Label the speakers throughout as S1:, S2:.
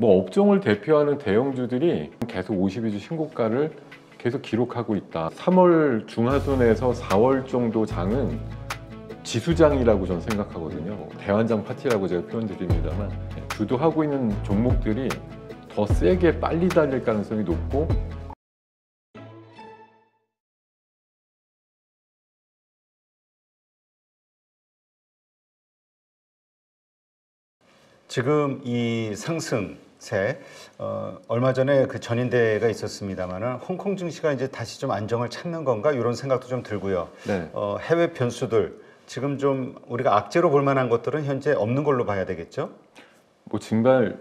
S1: 뭐 업종을 대표하는 대형주들이 계속 52주 신고가를 계속 기록하고 있다. 3월 중하순에서 4월 정도 장은 지수장이라고 저는 생각하거든요. 대환장 파티라고 제가 표현 드립니다만 주도하고 있는 종목들이 더 세게 빨리 달릴 가능성이 높고
S2: 지금 이 상승 세 어, 얼마 전에 그 전인대가 있었습니다만은 홍콩 증시가 이제 다시 좀 안정을 찾는 건가 이런 생각도 좀 들고요.
S1: 네.
S2: 어, 해외 변수들 지금 좀 우리가 악재로 볼 만한 것들은 현재 없는 걸로 봐야 되겠죠.
S1: 뭐 정말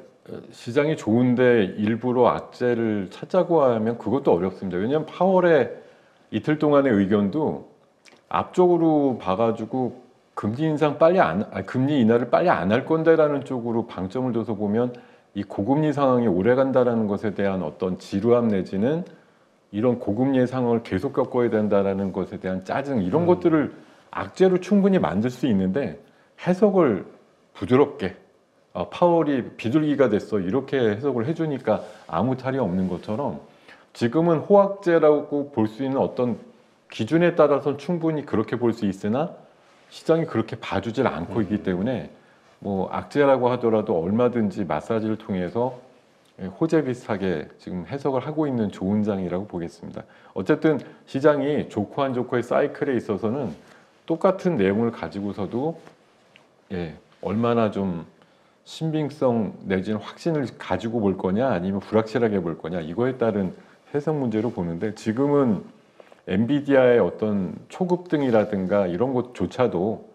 S1: 시장이 좋은데 일부러 악재를 찾자고 하면 그것도 어렵습니다. 왜냐하면 파월의 이틀 동안의 의견도 앞쪽으로 봐가지고 금리 인상 빨리 안, 아니, 금리 인하를 빨리 안 할 건데라는 쪽으로 방점을 둬서 보면 이 고금리 상황이 오래 간다라는 것에 대한 어떤 지루함 내지는 이런 고금리의 상황을 계속 겪어야 된다라는 것에 대한 짜증 이런 것들을 악재로 충분히 만들 수 있는데 해석을 부드럽게 어, 파월이 비둘기가 됐어 이렇게 해석을 해주니까 아무 탈이 없는 것처럼 지금은 호악재라고 볼 수 있는 어떤 기준에 따라서 충분히 그렇게 볼 수 있으나 시장이 그렇게 봐주질 않고 있기 때문에 뭐 악재라고 하더라도 얼마든지 마사지를 통해서 호재 비슷하게 지금 해석을 하고 있는 좋은 장이라고 보겠습니다. 어쨌든 시장이 좋고 안 좋고의 사이클에 있어서는 똑같은 내용을 가지고서도 예, 얼마나 좀 신빙성 내지는 확신을 가지고 볼 거냐 아니면 불확실하게 볼 거냐 이거에 따른 해석 문제로 보는데 지금은 엔비디아의 어떤 초급 등이라든가 이런 것조차도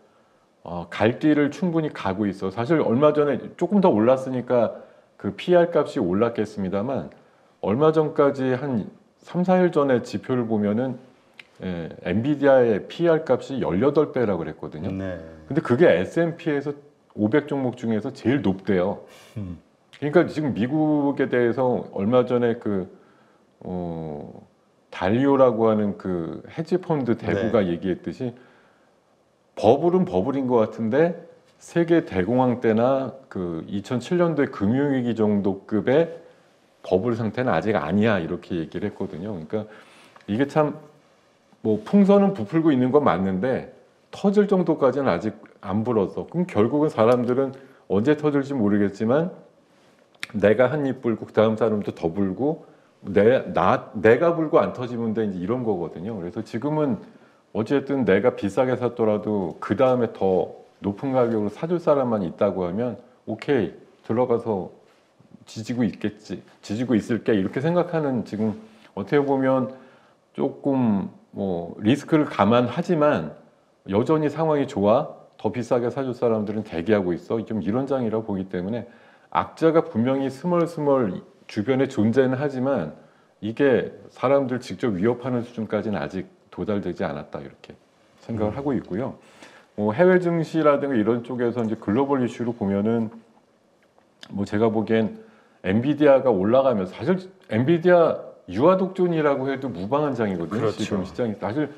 S1: 어, 갈 길을 충분히 가고 있어. 사실 얼마 전에 조금 더 올랐으니까 그 PR 값이 올랐겠습니다만 얼마 전까지 한 3, 4일 전에 지표를 보면은 예, 엔비디아의 PR 값이 18배라고 그랬거든요.
S2: 네.
S1: 근데 그게 S&P에서 500 종목 중에서 제일 높대요.
S2: 음.
S1: 그러니까 지금 미국에 대해서 얼마 전에 그 어, 달리오라고 하는 그 헤지 펀드 대부가 얘기했듯이 버블은 버블인 것 같은데 세계 대공황 때나 그 2007년도의 금융위기 정도급의 버블 상태는 아직 아니야 이렇게 얘기를 했거든요. 그러니까 이게 참 뭐 풍선은 부풀고 있는 건 맞는데 터질 정도까지는 아직 안 불었어. 그럼 결국은 사람들은 언제 터질지 모르겠지만 내가 한 입 불고 그 다음 사람도 더 불고 내, 나, 내가 불고 안 터지면 돼 이제 이런 거거든요. 그래서 지금은 어쨌든 내가 비싸게 샀더라도 그 다음에 더 높은 가격으로 사줄 사람만 있다고 하면 오케이 들어가서 지지고 있겠지 지지고 있을게 이렇게 생각하는 지금 어떻게 보면 조금 뭐 리스크를 감안하지만 여전히 상황이 좋아 더 비싸게 사줄 사람들은 대기하고 있어. 좀 이런 장이라고 보기 때문에 악자가 분명히 스멀스멀 주변에 존재는 하지만 이게 사람들 직접 위협하는 수준까지는 아직 도달되지 않았다 이렇게 생각을
S2: 음.
S1: 하고 있고요. 뭐 해외 증시라든가 이런 쪽에서 이제 글로벌 이슈로 보면은 뭐 제가 보기엔 엔비디아가 올라가면서 사실 엔비디아 유아 독존이라고 해도 무방한 장이거든요.
S2: 그렇죠.
S1: 지금 시장이 사실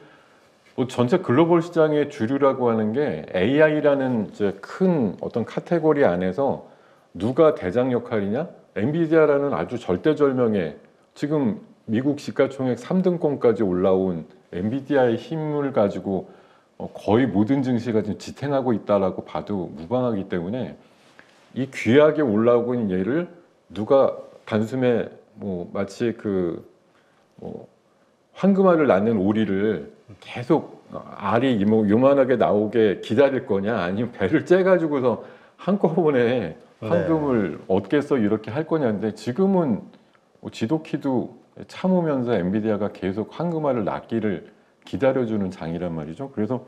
S1: 뭐 전체 글로벌 시장의 주류라고 하는 게 AI라는 이제 큰 어떤 카테고리 안에서 누가 대장 역할이냐? 엔비디아라는 아주 절대절명의 지금 미국 시가총액 3등권까지 올라온 엔비디아의 힘을 가지고 어, 거의 모든 증시가 지금 지탱하고 있다라고 봐도 무방하기 때문에 이 귀하게 올라오고 있는 얘를 누가 단숨에 뭐 마치 그뭐 황금알을 낳는 오리를 계속 알이 뭐 요만하게 나오게 기다릴 거냐 아니면 배를 째 가지고서 한꺼번에 황금을 얻겠어 이렇게 할 거냐인데 지금은 뭐 지도키도 참으면서 엔비디아가 계속 황금알을 낳기를 기다려주는 장이란 말이죠. 그래서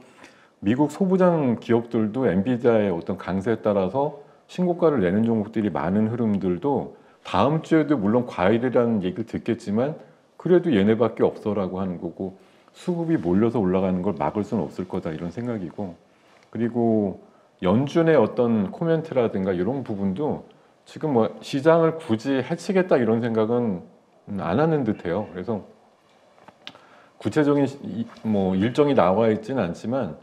S1: 미국 소부장 기업들도 엔비디아의 어떤 강세에 따라서 신고가를 내는 종목들이 많은 흐름들도 다음 주에도 물론 과일이라는 얘기를 듣겠지만 그래도 얘네밖에 없어라고 하는 거고 수급이 몰려서 올라가는 걸 막을 수는 없을 거다 이런 생각이고 그리고 연준의 어떤 코멘트라든가 이런 부분도 지금 뭐 시장을 굳이 해치겠다 이런 생각은 안 하는 듯해요. 그래서 구체적인 뭐 일정이 나와 있지는 않지만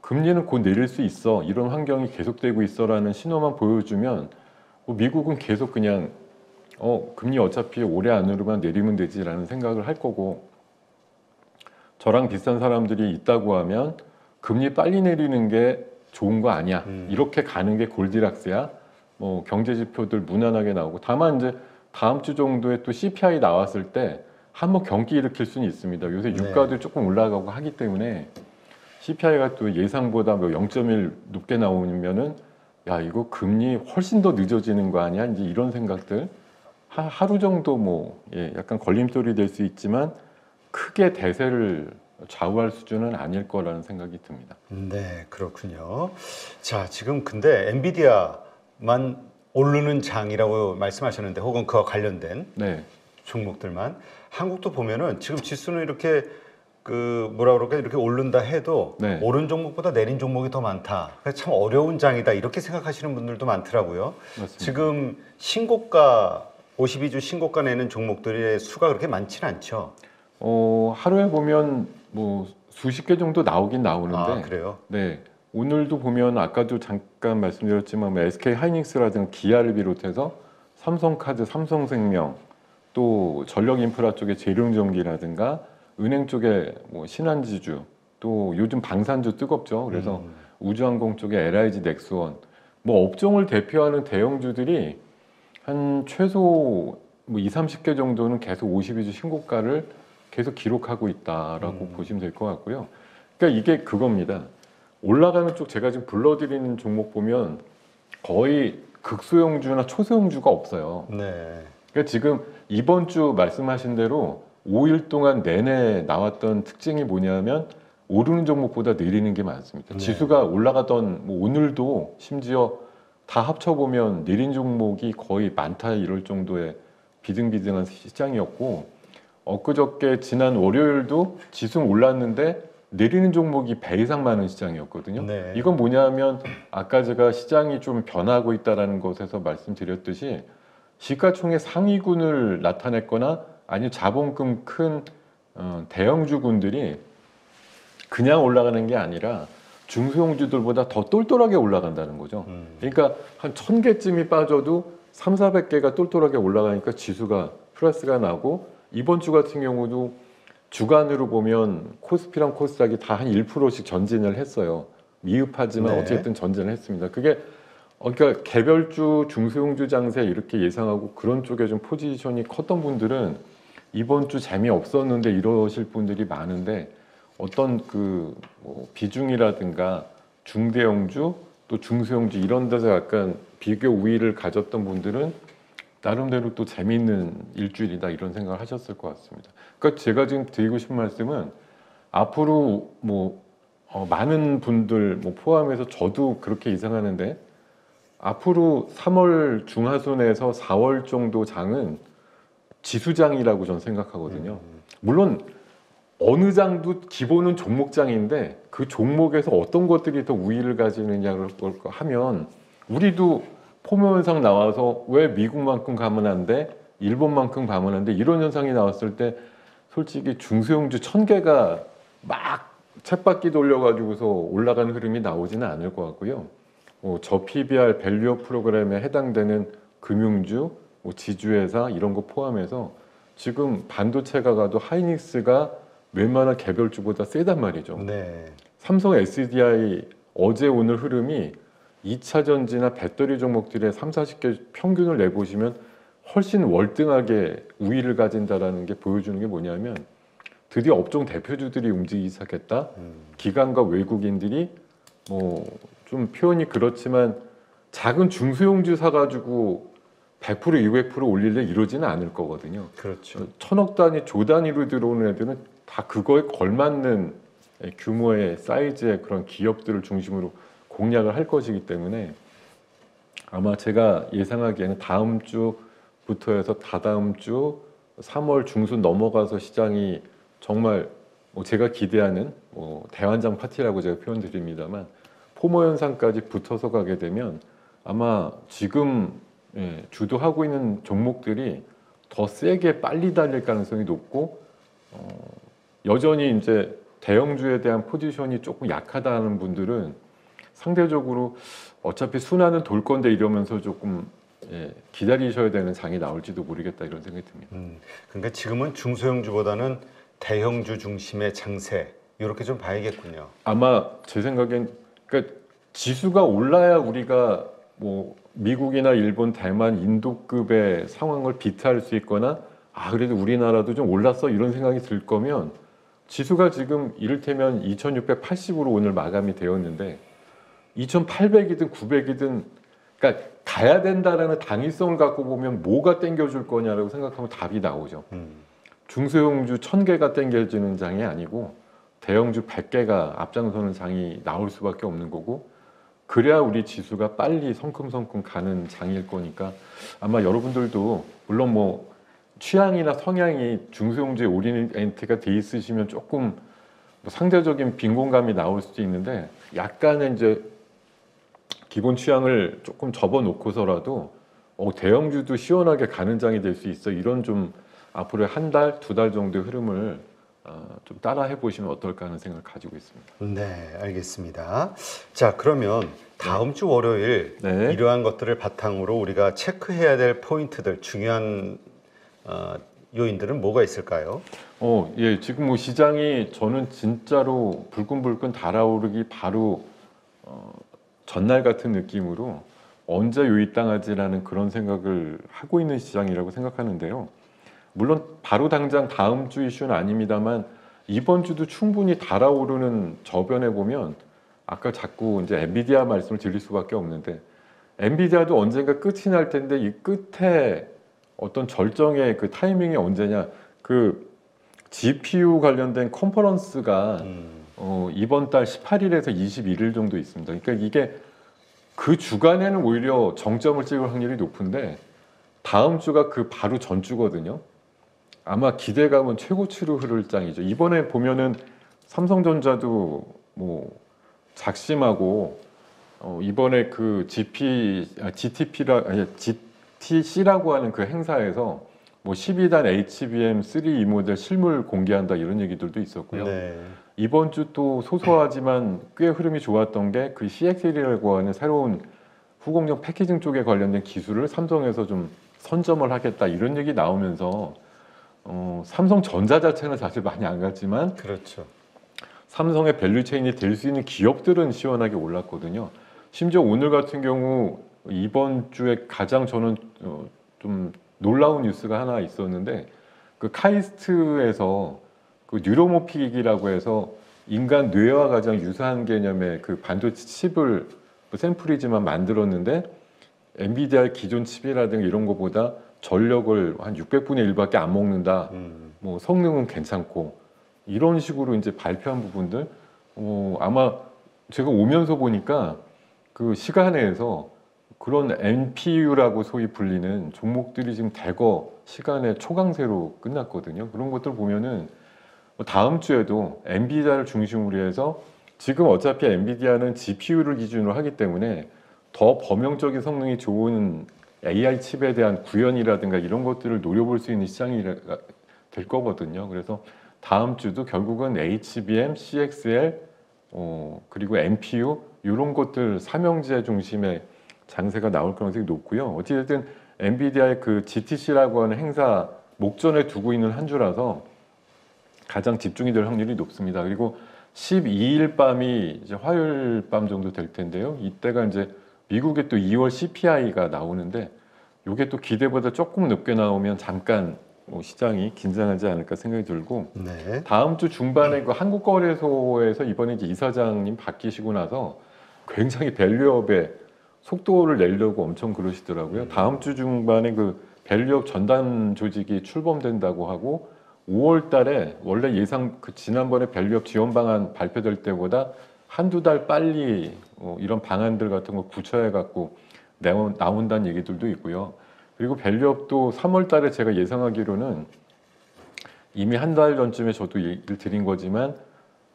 S1: 금리는 곧 내릴 수 있어 이런 환경이 계속되고 있어라는 신호만 보여주면 뭐 미국은 계속 그냥 어 금리 어차피 올해 안으로만 내리면 되지라는 생각을 할 거고 저랑 비슷한 사람들이 있다고 하면 금리 빨리 내리는 게 좋은 거 아니야
S2: 음.
S1: 이렇게 가는 게 골디락스야 뭐 경제 지표들 무난하게 나오고 다만 이제 다음 주 정도에 또 CPI 나왔을 때 한번 경기 일으킬 수는 있습니다 요새
S2: 네.
S1: 유가도 조금 올라가고 하기 때문에 CPI가 또 예상보다 뭐 0.1 높게 나오면은 야 이거 금리 훨씬 더 늦어지는 거 아니야 이제 이런 생각들 하, 하루 정도 뭐 예, 약간 걸림돌이 될 수 있지만 크게 대세를 좌우할 수준은 아닐 거라는 생각이 듭니다.
S2: 네, 그렇군요. 자, 지금 근데 엔비디아 만 오르는 장이라고 말씀하셨는데 혹은 그와 관련된
S1: 네,
S2: 종목들만 한국도 보면은 지금 지수는 이렇게 그 뭐라 그럴까 이렇게 오른다 해도
S1: 네.
S2: 오른 종목보다 내린 종목이 더 많다. 참 어려운 장이다 이렇게 생각하시는 분들도 많더라고요.
S1: 맞습니다.
S2: 지금 신고가 52주 신고가 내는 종목들의 수가 그렇게 많지는 않죠.
S1: 어, 하루에 보면 뭐 수십 개 정도 나오긴 나오는데
S2: 아, 그래요?
S1: 네. 오늘도 보면 아까도 잠깐 말씀드렸지만 뭐 SK 하이닉스라든가 기아를 비롯해서 삼성카드, 삼성생명 또 전력 인프라 쪽의 제룡전기라든가 은행 쪽에 뭐 신한지주 또 요즘 방산주 뜨겁죠. 그래서
S2: 음,
S1: 우주항공 쪽에 LIG 넥스원 뭐 업종을 대표하는 대형주들이 한 최소 뭐 2, 30개 정도는 계속 52주 신고가를 계속 기록하고 있다라고
S2: 음.
S1: 보시면 될 것 같고요. 그러니까 이게 그겁니다. 올라가는 쪽 제가 지금 불러드리는 종목 보면 거의 극소형주나 초소형주가 없어요.
S2: 네.
S1: 그러니까 지금 이번 주 말씀하신 대로 5일 동안 내내 나왔던 특징이 뭐냐면 오르는 종목보다 내리는 게 많습니다.
S2: 네.
S1: 지수가 올라가던 뭐 오늘도 심지어 다 합쳐보면 내린 종목이 거의 많다 이럴 정도의 비등비등한 시장이었고 엊그저께 지난 월요일도 지수는 올랐는데 내리는 종목이 배 이상 많은 시장이었거든요.
S2: 네.
S1: 이건 뭐냐면 아까 제가 시장이 좀 변하고 있다라는 것에서 말씀드렸듯이 시가총액 상위군을 나타냈거나 아니면 자본금 큰 어, 대형주군들이 그냥 올라가는 게 아니라 중소형주들보다 더 똘똘하게 올라간다는 거죠.
S2: 음,
S1: 그러니까 한 천 개쯤이 빠져도 3, 400개가 똘똘하게 올라가니까 지수가 플러스가 나고 이번 주 같은 경우도 주간으로 보면 코스피랑 코스닥이 다 한 1%씩 전진을 했어요. 미흡하지만
S2: 네.
S1: 어쨌든 전진을 했습니다. 그게 어, 그러니까 개별주 중소형주 장세 이렇게 예상하고 그런 쪽에 좀 포지션이 컸던 분들은 이번 주 재미 없었는데 이러실 분들이 많은데 어떤 그 뭐 비중이라든가 중대형주 또 중소형주 이런 데서 약간 비교 우위를 가졌던 분들은 나름대로 또 재미있는 일주일이다 이런 생각을 하셨을 것 같습니다. 그러니까 제가 지금 드리고 싶은 말씀은 앞으로 뭐 어, 많은 분들 뭐 포함해서 저도 그렇게 예상하는데 앞으로 3월 중하순에서 4월 정도 장은 지수장이라고 저는 생각하거든요. 물론 어느 장도 기본은 종목장인데 그 종목에서 어떤 것들이 더 우위를 가지느냐를 하면 우리도 포모 현상 나와서 왜 미국만큼 가면 안 돼? 일본만큼 가면 안 돼? 이런 현상이 나왔을 때 솔직히 중소형주 천 개가 막 챗바퀴 돌려가지고서 올라가는 흐름이 나오지는 않을 것 같고요. 뭐 저 PBR 밸류어 프로그램에 해당되는 금융주, 뭐 지주회사 이런 거 포함해서 지금 반도체가 가도 하이닉스가 웬만한 개별주보다 세단 말이죠.
S2: 네.
S1: 삼성 SDI 어제 오늘 흐름이 2차 전지나 배터리 종목들의 3, 40개 평균을 내보시면 훨씬 월등하게 우위를 가진다라는 게 보여주는 게 뭐냐면 드디어 업종 대표주들이 움직이기 시작했다.
S2: 음,
S1: 기관과 외국인들이 뭐 좀 표현이 그렇지만 작은 중소형주 사가지고 100% 200% 올릴 래 이러지는 않을 거거든요.
S2: 그렇죠.
S1: 천억 단위, 조 단위로 들어오는 애들은 다 그거에 걸맞는 규모의 사이즈의 그런 기업들을 중심으로 공략을 할 것이기 때문에 아마 제가 예상하기에는 다음 주부터 해서 다다음 주 3월 중순 넘어가서 시장이 정말 뭐 제가 기대하는 뭐 대환장 파티라고 제가 표현 드립니다만 포모 현상까지 붙어서 가게 되면 아마 지금 예, 주도하고 있는 종목들이 더 세게 빨리 달릴 가능성이 높고 어, 여전히 이제 대형주에 대한 포지션이 조금 약하다는 분들은 상대적으로 어차피 순환은 돌 건데 이러면서 조금 예, 기다리셔야 되는 장이 나올지도 모르겠다 이런 생각이 듭니다.
S2: 음, 그러니까 지금은 중소형주보다는 대형주 중심의 장세 이렇게 좀 봐야겠군요.
S1: 아마 제 생각엔 그러니까 지수가 올라야 우리가 뭐 미국이나 일본, 대만, 인도급의 상황을 비트할 수 있거나 아 그래도 우리나라도 좀 올랐어 이런 생각이 들 거면 지수가 지금 이를테면 2,680으로 오늘 마감이 되었는데 2,800이든 900이든 그러니까 가야 된다라는 당위성을 갖고 보면 뭐가 땡겨줄 거냐라고 생각하면 답이 나오죠.
S2: 음,
S1: 중소형주 1000개가 땡겨지는 장이 아니고 대형주 100개가 앞장서는 장이 나올 수밖에 없는 거고 그래야 우리 지수가 빨리 성큼성큼 가는 장일 거니까 아마 여러분들도 물론 뭐 취향이나 성향이 중소형주에 오리엔트가 돼 있으시면 조금 뭐 상대적인 빈곤감이 나올 수도 있는데 약간의 이제 기본 취향을 조금 접어놓고서라도 어, 대형주도 시원하게 가는 장이 될 수 있어 이런 좀 앞으로 한 달, 두 달 정도의 흐름을 어, 좀 따라 해 보시면 어떨까 하는 생각을 가지고 있습니다.
S2: 네, 알겠습니다. 자, 그러면 다음 주 월요일
S1: 네.
S2: 이러한 것들을 바탕으로 우리가 체크해야 될 포인트들 중요한 어, 요인들은 뭐가 있을까요?
S1: 어, 예, 지금 뭐 시장이 저는 진짜로 불끈불끈 달아오르기 바로 어, 전날 같은 느낌으로 언제 요입당하지라는 그런 생각을 하고 있는 시장이라고 생각하는데요. 물론 바로 당장 다음 주 이슈는 아닙니다만 이번 주도 충분히 달아오르는 저변에 보면 아까 자꾸 이제 엔비디아 말씀을 드릴 수밖에 없는데 엔비디아도 언젠가 끝이 날 텐데 이 끝에 어떤 절정의 그 타이밍이 언제냐 그 GPU 관련된 컨퍼런스가
S2: 음,
S1: 어, 이번 달 18일에서 21일 정도 있습니다. 그러니까 이게 그 주간에는 오히려 정점을 찍을 확률이 높은데 다음 주가 그 바로 전주거든요. 아마 기대감은 최고치로 흐를 장이죠. 이번에 보면은 삼성전자도 뭐 작심하고 어, 이번에 그 GP, 아, GTP라 아니 GTC라고 하는 그 행사에서 뭐 12단 HBM3 이 모델 실물 공개한다 이런 얘기들도 있었고요.
S2: 네.
S1: 이번 주 또 소소하지만 꽤 흐름이 좋았던 게 그 CXL이라고 하는 새로운 후공정 packaging 쪽에 관련된 기술을 삼성에서 좀 선점을 하겠다 이런 얘기 나오면서 어, 삼성전자 자체는 사실 많이 안 갔지만
S2: 그렇죠.
S1: 삼성의 value chain이 될 수 있는 기업들은 시원하게 올랐거든요. 심지어 오늘 같은 경우 이번 주에 가장 저는 어, 좀 놀라운 뉴스가 하나 있었는데 그 카이스트에서 그 뉴로모픽이라고 해서 인간 뇌와 가장 유사한 개념의 그 반도체 칩을 뭐 샘플이지만 만들었는데 엔비디아 기존 칩이라든가 이런 거보다 전력을 한 600분의 1밖에 안 먹는다.
S2: 음,
S1: 뭐 성능은 괜찮고 이런 식으로 이제 발표한 부분들 어, 아마 제가 오면서 보니까 그 시간에서 그런 NPU라고 소위 불리는 종목들이 지금 대거 시간에 초강세로 끝났거든요. 그런 것들 보면은 뭐 다음 주에도 엔비디아를 중심으로 해서 지금 어차피 엔비디아는 GPU를 기준으로 하기 때문에 더 범용적인 성능이 좋은 AI 칩에 대한 구현이라든가 이런 것들을 노려볼 수 있는 시장이 될 거거든요. 그래서 다음 주도 결국은 HBM, CXL 어, 그리고 NPU 이런 것들 삼형제 중심의 장세가 나올 가능성이 높고요. 어찌됐든 엔비디아의 그 GTC라고 하는 행사 목전에 두고 있는 한 주라서 가장 집중이 될 확률이 높습니다. 그리고 12일 밤이 이제 화요일 밤 정도 될 텐데요. 이때가 이제 미국의 또 2월 CPI가 나오는데 이게 또 기대보다 조금 늦게 나오면 잠깐 뭐 시장이 긴장하지 않을까 생각이 들고
S2: 네.
S1: 다음 주 중반에 그 한국 거래소에서 이번에 이제 이사장님 바뀌시고 나서 굉장히 value-up에 속도를 내려고 엄청 그러시더라고요. 다음 주 중반에 그 밸류업 전담 조직이 출범된다고 하고 5월 달에 원래 예상 그 지난번에 밸류업 지원 방안 발표될 때보다 한두 달 빨리 어, 이런 방안들 같은 거 구체화해 갖고 나온다는 얘기들도 있고요. 그리고 value-up도 3월 달에 제가 예상하기로는 이미 한 달 전쯤에 저도 얘기를 드린 거지만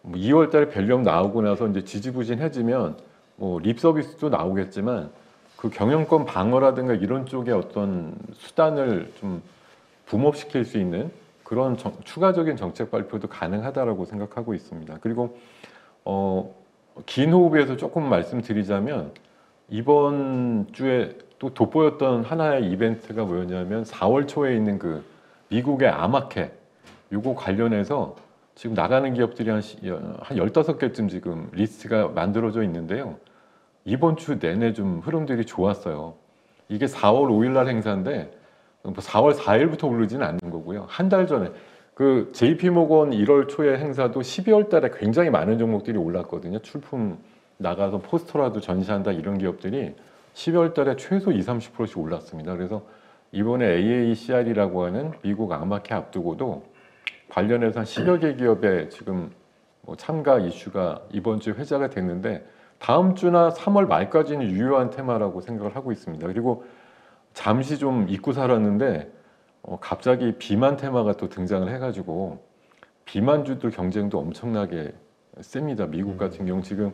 S1: 뭐 2월 달에 밸류업 나오고 나서 이제 지지부진해지면 뭐 립 서비스도 나오겠지만 그 경영권 방어라든가 이런 쪽에 어떤 수단을 좀 붐업시킬 수 있는 그런 정- 추가적인 정책 발표도 가능하다라고 생각하고 있습니다. 그리고 어, 긴 호흡에서 조금 말씀드리자면 이번 주에 또 돋보였던 하나의 이벤트가 뭐였냐면 4월 초에 있는 그 미국의 아마켓 요거 관련해서 지금 나가는 기업들이 한, 시- 한 15개쯤 지금 리스트가 만들어져 있는데요. 이번 주 내내 좀 흐름들이 좋았어요. 이게 4월 5일 날 행사인데 뭐 4월 4일부터 오르지는 않는 거고요. 한 달 전에 그 JP 모건 1월 초에 행사도 12월 달에 굉장히 많은 종목들이 올랐거든요. 출품 나가서 포스터라도 전시한다 이런 기업들이 12월 달에 최소 20, 30%씩 올랐습니다. 그래서 이번에 AACR이라고 하는 미국 아마케 앞두고도 관련해서 한 10여 개 기업의 지금 뭐 참가 이슈가 이번 주에 회자가 됐는데 다음 주나 3월 말까지는 유효한 테마라고 생각을 하고 있습니다. 그리고 잠시 좀 잊고 살았는데 어, 갑자기 비만 테마가 또 등장을 해가지고 비만주들 경쟁도 엄청나게 셉니다. 미국 같은 경우 지금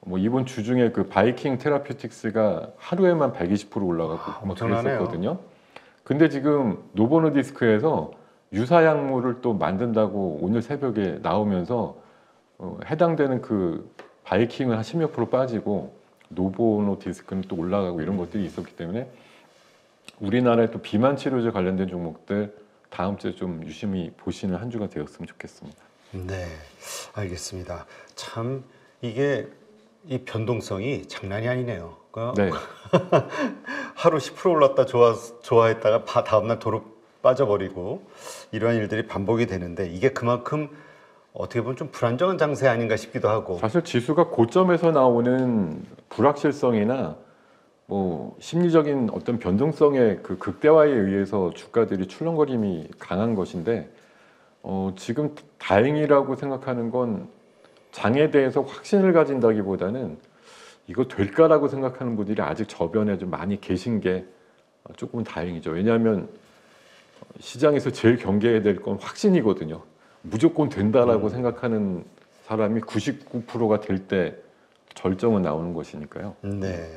S1: 뭐 이번 주 중에 그 바이킹 테라퓨틱스가 하루에만 120% 올라가고
S2: 아,
S1: 뭐
S2: 엄청나네요.
S1: 그랬었거든요. 근데 지금 노보노디스크에서 유사 약물을 또 만든다고 오늘 새벽에 나오면서 어, 해당되는 그 바이킹은 한 10몇 프로 빠지고 노보노디스크는 또 올라가고 이런 것들이 있었기 때문에 우리나라의 또 비만 치료제 관련된 종목들 다음 주에 좀 유심히 보시는 한 주가 되었으면 좋겠습니다.
S2: 네, 알겠습니다. 참 이게 이 변동성이 장난이 아니네요. 그러니까
S1: 네,
S2: 하루 10% 올랐다 좋아 좋아했다가 바- 다음날 도로 빠져버리고 이러한 일들이 반복이 되는데 이게 그만큼 어떻게 보면 좀 불안정한 장세 아닌가 싶기도 하고
S1: 사실 지수가 고점에서 나오는 불확실성이나 뭐 심리적인 어떤 변동성의 그 극대화에 의해서 주가들이 출렁거림이 강한 것인데 어, 지금 다행이라고 생각하는 건 장에 대해서 확신을 가진다기보다는 이거 될까라고 생각하는 분들이 아직 저변에 좀 많이 계신 게 조금 다행이죠. 왜냐하면 시장에서 제일 경계해야 될 건 확신이거든요. 무조건 된다라고 생각하는 사람이 99%가 될 때 절정은 나오는 것이니까요.
S2: 네.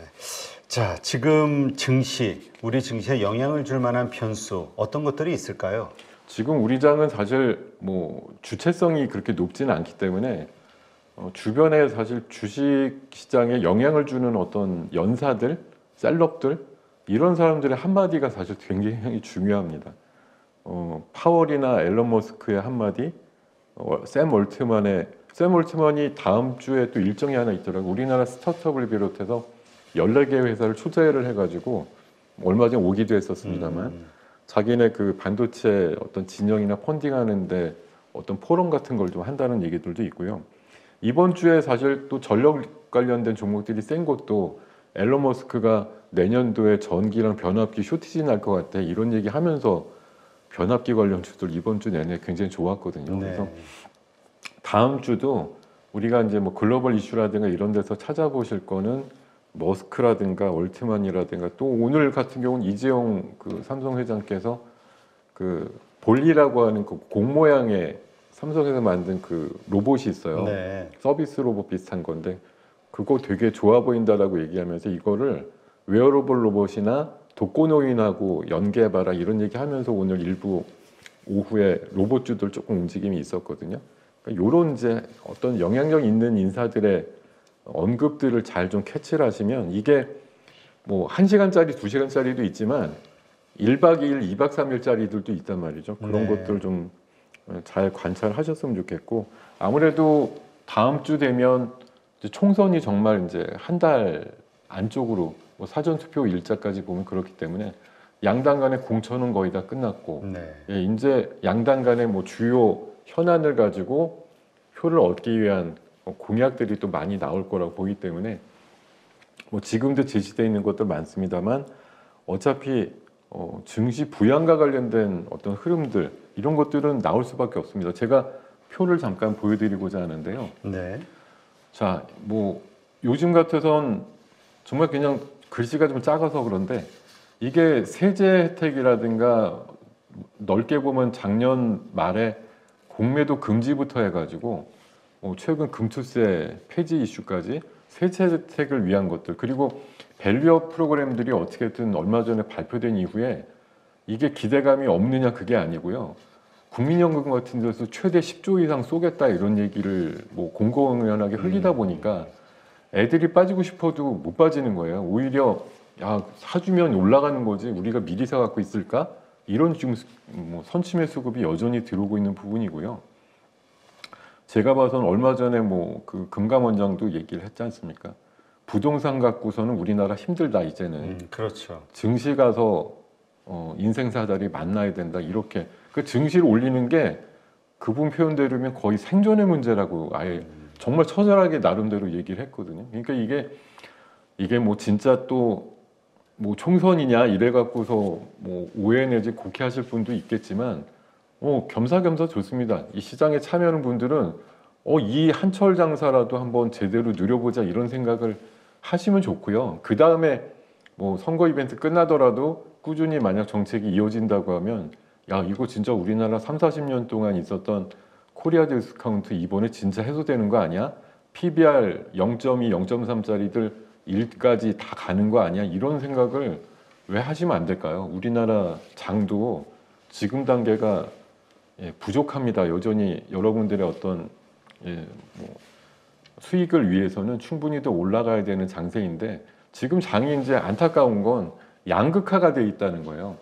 S2: 자, 지금 증시, 우리 증시에 영향을 줄 만한 변수 어떤 것들이 있을까요?
S1: 지금 우리 장은 사실 뭐 주체성이 그렇게 높지는 않기 때문에 어, 주변에 사실 주식 시장에 영향을 주는 어떤 연사들, 셀럽들 이런 사람들의 한마디가 사실 굉장히 중요합니다. 어, 파월이나 앨런 머스크의 한마디, 어, 샘 올트만의 샘 올트만이 다음 주에 또 일정이 하나 있더라고. 요 우리나라 스타트업을 비롯해서 14개 회사를 초대를 해가지고 얼마 전에 오기도 했었습니다만
S2: 음,
S1: 자기네 그 반도체 어떤 진영이나 펀딩하는데 어떤 포럼 같은 걸 좀 한다는 얘기들도 있고요. 이번 주에 사실 또 전력 관련된 종목들이 센 것도 앨런 머스크가 내년도에 전기랑 변압기 쇼티지 날 것 같아 이런 얘기 하면서 변압기 관련 주들 이번 주 내내 굉장히 좋았거든요. 그래서
S2: 네.
S1: 다음 주도 우리가 이제 뭐 글로벌 이슈라든가 이런 데서 찾아보실 거는 머스크라든가 올트만이라든가 또 오늘 같은 경우는 이재용 그 삼성 회장께서 그 볼리라고 하는 그 공 모양의 삼성에서 만든 그 로봇이 있어요.
S2: 네.
S1: 서비스 로봇 비슷한 건데 그거 되게 좋아 보인다라고 얘기하면서 이거를 웨어러블 로봇이나 독거노인하고 연계해봐라 이런 얘기하면서 오늘 일부 오후에 로봇주들 조금 움직임이 있었거든요. 그러니까 이런 이제 어떤 영향력 있는 인사들의 언급들을 잘 좀 캐치를 하시면 이게 뭐 1시간짜리, 2시간짜리도 있지만 1박 2일, 2박 3일짜리들도 있단 말이죠. 그런
S2: 네.
S1: 것들 좀 잘 관찰하셨으면 좋겠고 아무래도 다음 주 되면 이제 총선이 정말 이제 한 달 안쪽으로 뭐 사전 투표 일자까지 보면 그렇기 때문에 양당 간의 공천은 거의 다 끝났고
S2: 네.
S1: 예, 이제 양당 간의 뭐 주요 현안을 가지고 표를 얻기 위한 어, 공약들이 또 많이 나올 거라고 보기 때문에 뭐 지금도 제시되어 있는 것들 많습니다만 어차피 어, 증시 부양과 관련된 어떤 흐름들 이런 것들은 나올 수밖에 없습니다. 제가 표를 잠깐 보여드리고자 하는데요.
S2: 네.
S1: 자, 뭐 요즘 같아선 정말 그냥 글씨가 좀 작아서 그런데 이게 세제 혜택이라든가 넓게 보면 작년 말에 공매도 금지부터 해가지고 어, 최근 금투세 폐지 이슈까지 세제 혜택을 위한 것들 그리고 밸류업 프로그램들이 어떻게든 얼마 전에 발표된 이후에 이게 기대감이 없느냐 그게 아니고요. 국민연금 같은 데서 최대 10조 이상 쏘겠다 이런 얘기를 뭐 공공연하게 흘리다 보니까 애들이 빠지고 싶어도 못 빠지는 거예요. 오히려 야 사주면 올라가는 거지 우리가 미리 사 갖고 있을까? 이런 지금 수- 뭐 선침의 수급이 여전히 들어오고 있는 부분이고요. 제가 봐서는 얼마 전에 뭐 그 금감원장도 얘기를 했지 않습니까? 부동산 갖고서는 우리나라 힘들다 이제는
S2: 음, 그렇죠.
S1: 증시 가서 어, 인생 사다리 만나야 된다 이렇게 그 증시를 올리는 게 그분 표현대로면 거의 생존의 문제라고 아예 정말 처절하게 나름대로 얘기를 했거든요. 그러니까 이게 이게 뭐 진짜 또 뭐 총선이냐 이래 갖고서 뭐 오해 내지 곡해하실 분도 있겠지만 어 겸사겸사 좋습니다. 이 시장에 참여하는 분들은 어 이 한철 장사라도 한번 제대로 누려보자 이런 생각을 하시면 좋고요. 그 다음에 뭐 선거 이벤트 끝나더라도 꾸준히 만약 정책이 이어진다고 하면 야 이거 진짜 우리나라 3, 40년 동안 있었던 Korea discount 이번에 진짜 해소되는 거 아니야? PBR 0.2, 0.3짜리들 1까지 다 가는 거 아니야? 이런 생각을 왜 하시면 안 될까요? 우리나라 장도 지금 단계가 예, 부족합니다. 여전히 여러분들의 어떤 예, 뭐 수익을 위해서는 충분히 더 올라가야 되는 장세인데 지금 장이 이제 안타까운 건 양극화가 돼 있다는 거예요.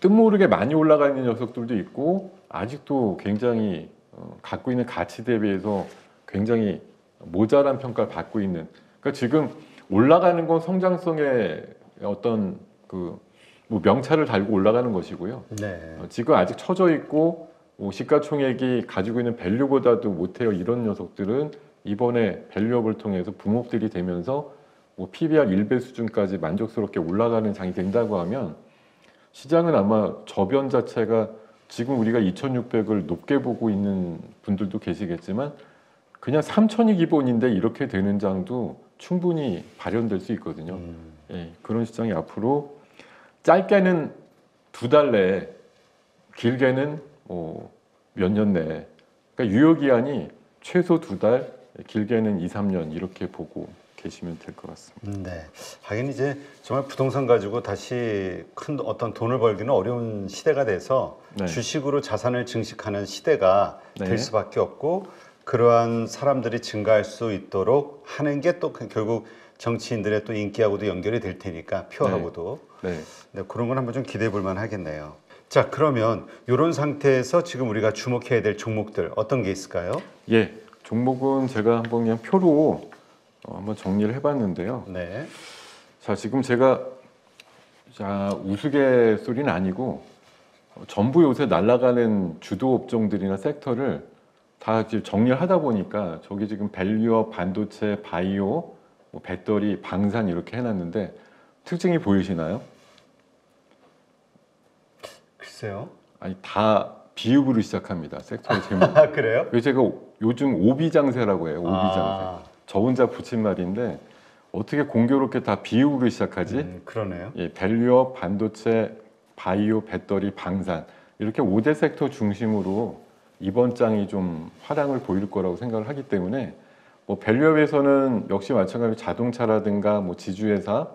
S1: 뜻모르게 많이 올라가 있는 녀석들도 있고 아직도 굉장히 어, 갖고 있는 가치 대비해서 굉장히 모자란 평가를 받고 있는. 그러니까 지금 올라가는 건 성장성의 어떤 그 뭐 명찰을 달고 올라가는 것이고요.
S2: 네.
S1: 어, 지금 아직 처져 있고 뭐 시가총액이 가지고 있는 밸류보다도 못해요 이런 녀석들은 이번에 밸류업을 통해서 붐업들이 되면서 뭐 PBR 1배 수준까지 만족스럽게 올라가는 장이 된다고 하면 시장은 아마 저변 자체가 지금 우리가 2,600을 높게 보고 있는 분들도 계시겠지만 그냥 3,000이 기본인데 이렇게 되는 장도 충분히 발현될 수 있거든요.
S2: 음,
S1: 예, 그런 시장이 앞으로 짧게는 두 달 내에, 길게는 뭐 몇년 내에. 그러니까 유효 기한이 최소 두 달, 길게는 2, 3년 이렇게 보고 계시면 될 것 같습니다.
S2: 네. 하긴 이제 정말 부동산 가지고 다시 큰 어떤 돈을 벌기는 어려운 시대가 돼서
S1: 네.
S2: 주식으로 자산을 증식하는 시대가
S1: 네.
S2: 될 수밖에 없고 그러한 사람들이 증가할 수 있도록 하는 게 또 결국 정치인들의 또 인기하고도 연결이 될 테니까 표하고도
S1: 네.
S2: 네, 그런 건 한번 좀 기대해 볼 만하겠네요. 자, 그러면 이런 상태에서 지금 우리가 주목해야 될 종목들 어떤 게 있을까요?
S1: 예, 종목은 제가 한번 그냥 표로 어, 한번 정리를 해봤는데요.
S2: 네.
S1: 자, 지금 제가 자 우스갯소리는 아니고 어, 전부 요새 날아가는 주도 업종들이나 섹터를 다 지금 정리를 하다 보니까 저기 지금 밸류업, 반도체, 바이오, 뭐 배터리, 방산 이렇게 해놨는데 특징이 보이시나요?
S2: 글쎄요.
S1: 아니 다 비읍으로 시작합니다. 섹터의 제목.
S2: 아, 그래요?
S1: 그래서 제가 요즘 오비 장세라고 해요. 오비 장세.
S2: 아,
S1: 저 혼자 붙인 말인데 어떻게 공교롭게 다 비읍으로 시작하지?
S2: 음, 그러네요.
S1: 예, 밸류업, 반도체, 바이오, 배터리, 방산 이렇게 5대 섹터 중심으로 이번 장이 좀 활황을 보일 거라고 생각을 하기 때문에 뭐 value-up에서는 역시 마찬가지로 자동차라든가 뭐 지주회사,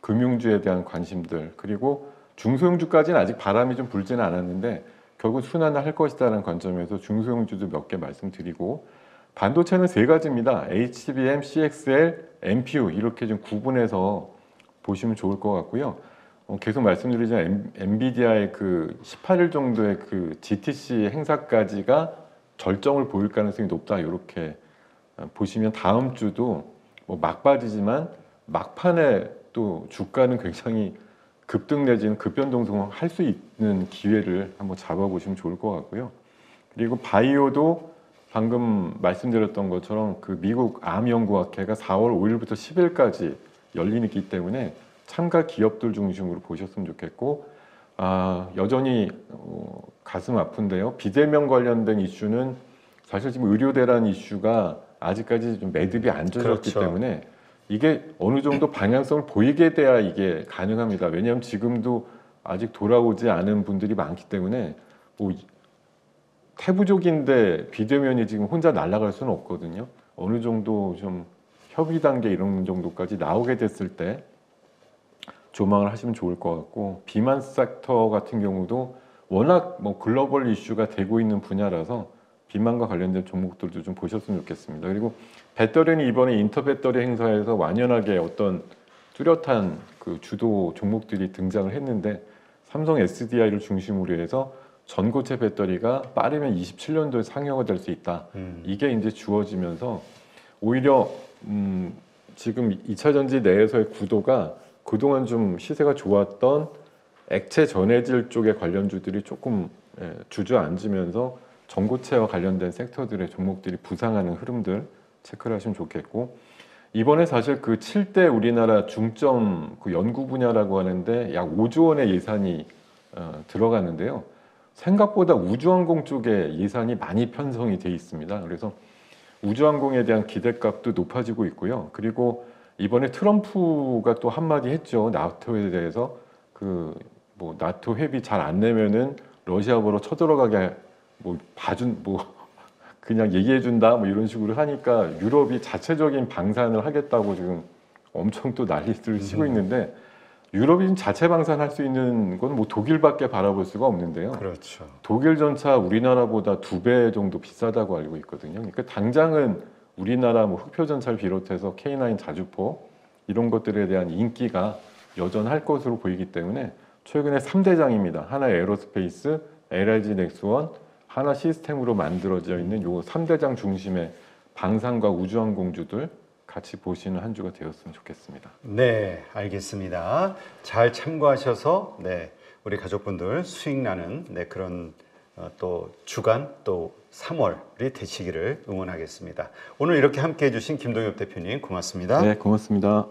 S1: 금융주에 대한 관심들 그리고 중소형주까지는 아직 바람이 좀 불지는 않았는데 결국 순환을 할 것이다라는 관점에서 중소형주도 몇 개 말씀드리고 반도체는 세 가지입니다. HBM, CXL, MPU 이렇게 좀 구분해서 보시면 좋을 것 같고요. 어, 계속 말씀드리지만 엠, 엔비디아의 그 18일 정도의 그 GTC 행사까지가 절정을 보일 가능성이 높다 이렇게 어, 보시면 다음 주도 뭐 막바지지만 막판에 또 주가는 굉장히 급등 내지는 급변동성을 할 수 있는 기회를 한번 잡아보시면 좋을 것 같고요. 그리고 바이오도 방금 말씀드렸던 것처럼 그 미국 암연구학회가 4월 5일부터 10일까지 열리기 때문에 참가 기업들 중심으로 보셨으면 좋겠고 아, 여전히 어, 가슴 아픈데요. 비대면 관련된 이슈는 사실 지금 의료 대란 이슈가 아직까지 좀 매듭이 안 젖었기
S2: 그렇죠.
S1: 때문에 이게 어느 정도 방향성을 보이게 돼야 이게 가능합니다. 왜냐하면 지금도 아직 돌아오지 않은 분들이 많기 때문에 뭐 태부족인데 비대면이 지금 혼자 날아갈 수는 없거든요. 어느 정도 좀 협의 단계 이런 정도까지 나오게 됐을 때 조망을 하시면 좋을 것 같고 비만 섹터 같은 경우도 워낙 뭐 글로벌 이슈가 되고 있는 분야라서 비만과 관련된 종목들도 좀 보셨으면 좋겠습니다. 그리고 배터리는 이번에 인터 배터리 행사에서 완연하게 어떤 뚜렷한 그 주도 종목들이 등장을 했는데 삼성 SDI를 중심으로 해서 전고체 배터리가 빠르면 27년도에 상용화 될수 있다.
S2: 음.
S1: 이게 이제 주어지면서 오히려 음, 지금 2차 전지 내에서의 구도가 그동안 좀 시세가 좋았던 액체 전해질 쪽의 관련주들이 조금 예, 주저앉으면서 전고체와 관련된 섹터들의 종목들이 부상하는 흐름들 체크를 하시면 좋겠고 이번에 사실 그 7대 우리나라 중점 그 연구 분야라고 하는데 약 5조 원의 예산이 어, 들어가는데요. 생각보다 우주항공 쪽에 예산이 많이 편성이 돼 있습니다. 그래서 우주항공에 대한 기대값도 높아지고 있고요. 그리고 이번에 트럼프가 또 한마디 했죠. 나토에 대해서 그 뭐 나토 회비 잘 안 내면은 러시아보로 쳐들어가게 뭐 봐준 뭐 그냥 얘기해 준다 뭐 이런 식으로 하니까 유럽이 자체적인 방산을 하겠다고 지금 엄청 또 난리를 치고 있는데 유럽이 자체 방산할 수 있는 건 뭐 독일밖에 바라볼 수가 없는데요.
S2: 그렇죠.
S1: 독일 전차 우리나라보다 두 배 정도 비싸다고 알고 있거든요. 그러니까 당장은 우리나라 뭐 흑표 전차를 비롯해서 K9 자주포 이런 것들에 대한 인기가 여전할 것으로 보이기 때문에 최근에 3대장입니다. 한화 에어로스페이스, LIG 넥스원, 한화 시스템으로 만들어져 있는 요 3대장 중심의 방산과 우주항공주들 같이 보시는 한 주가 되었으면 좋겠습니다.
S2: 네, 알겠습니다. 잘 참고하셔서 네, 우리 가족분들 수익 나는 네, 그런 어, 또 주간 또 3월이 되시기를 응원하겠습니다. 오늘 이렇게 함께 해주신 김동엽 대표님 고맙습니다.
S1: 네, 고맙습니다.